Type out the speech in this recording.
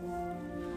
Amen.